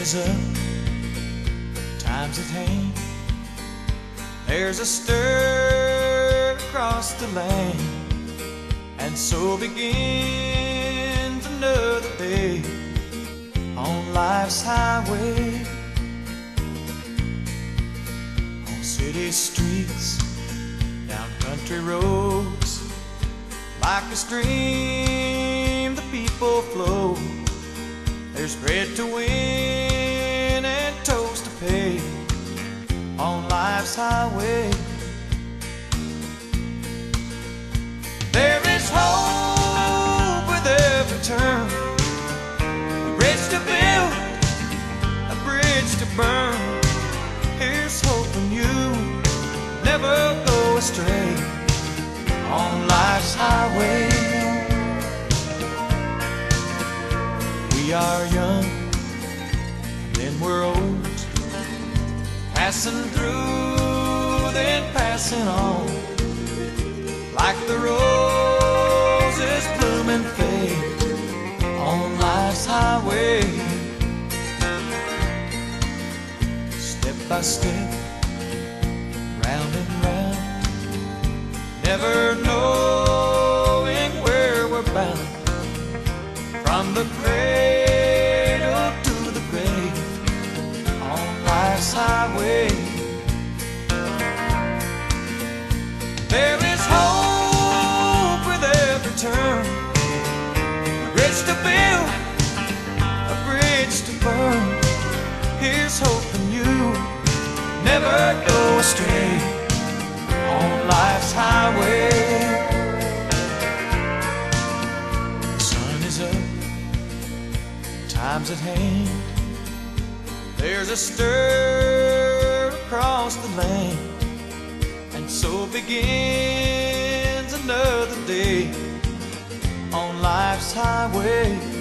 is up, time's at hand. There's a stir across the land, and so begins another day on life's highway. On city streets, down country roads, like a stream, the people flow. There's bread to win to build, a bridge to burn. Here's hoping you never go astray on life's highway. We are young, then we're old, passing through, then passing on, By round and round, never knowing where we're bound. From the cradle to the grave on life's highway. There is hope with every turn, bridge to build, astray on life's highway. The sun is up, time's at hand. There's a stir across the land, and so begins another day on life's highway.